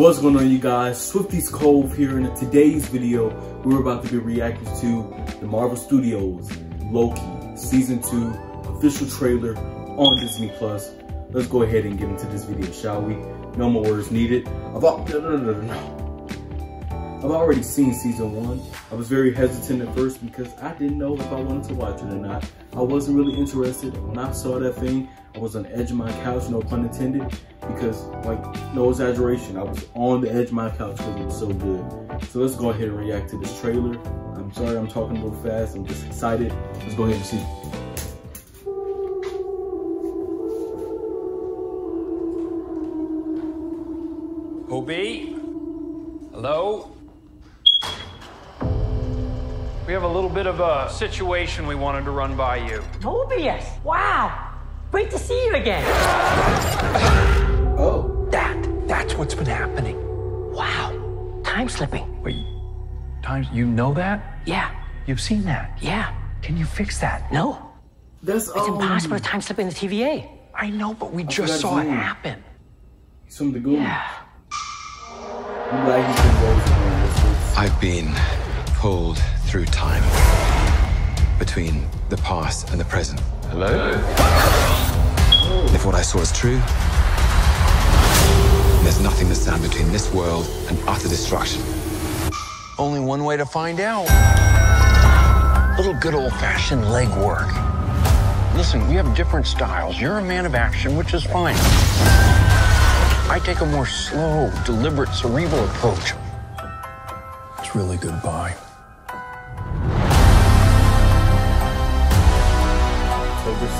What's going on you guys? Swifty's Cove here and in today's video we're about to be reacting to the Marvel Studios Loki Season 2 official trailer on Disney Plus. Let's go ahead and get into this video, shall we? No more words needed. About no, no, no, no. I've already seen season one. I was very hesitant at first because I didn't know if I wanted to watch it or not. I wasn't really interested. When I saw that thing, I was on the edge of my couch, no pun intended, because like, no exaggeration, I was on the edge of my couch because it was so good. So let's go ahead and react to this trailer. I'm sorry I'm talking a little fast, I'm just excited. Let's go ahead and see. Hobie? Hello? We have a little bit of a situation we wanted to run by you. Mobius! Wow! Great to see you again! Oh. That, that's what's been happening. Wow! Time slipping. Wait, times, you know that? Yeah, You've seen that? yeah. Can you fix that? No, That's it's um, impossible to time slip in the TVA. I know, but we forgot just saw it name. happen. He's from the Goonies. Yeah. I'm glad he's been Roseman. This looks- I've been pulled through time between the past and the present. Hello? If what I saw is true, there's nothing to stand between this world and utter destruction. Only one way to find out. A little good old fashioned legwork. Listen, we have different styles. You're a man of action, which is fine. I take a more slow, deliberate, cerebral approach. It's really goodbye.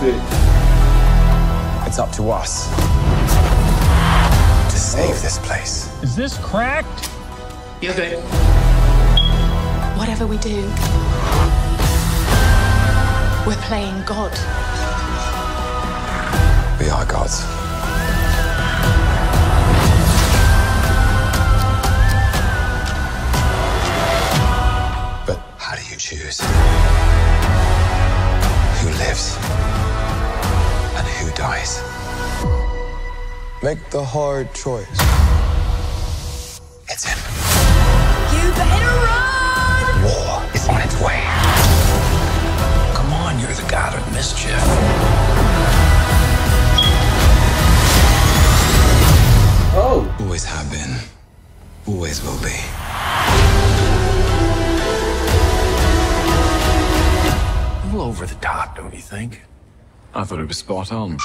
October 6th. It's up to us to save this place. Is this cracked? Whatever we do, we're playing God. We are gods. Dies? Make the hard choice. It's in. You better run! War is on its way. Come on, you're the god of mischief. Oh, Always have been. Always will be. A little over the top, don't you think? I thought it was spot on.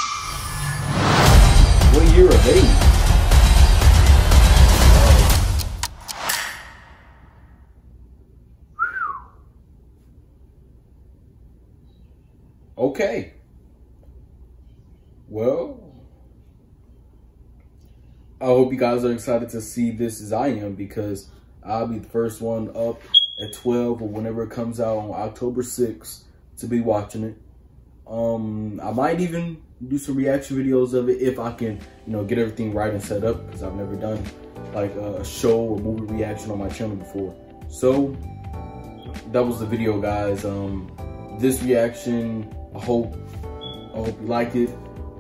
what year are they? Okay. Well, I hope you guys are excited to see this as I am because I'll be the first one up at 12 or whenever it comes out on October 6th to be watching it. Um, I might even do some reaction videos of it if I can, you know, get everything right and set up because I've never done like a show or movie reaction on my channel before. So that was the video, guys. Um, this reaction, I hope, I hope you like it.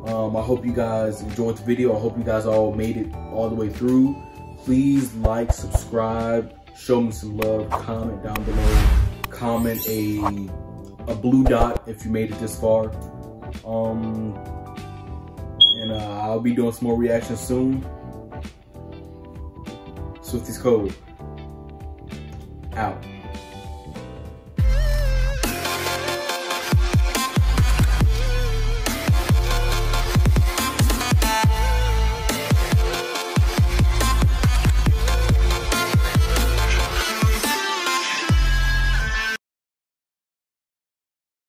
Um, I hope you guys enjoyed the video. I hope you guys all made it all the way through. Please like, subscribe, show me some love, comment down below, comment a a blue dot if you made it this far. Um, and uh, I'll be doing some more reactions soon. Swifty's Cove. Out.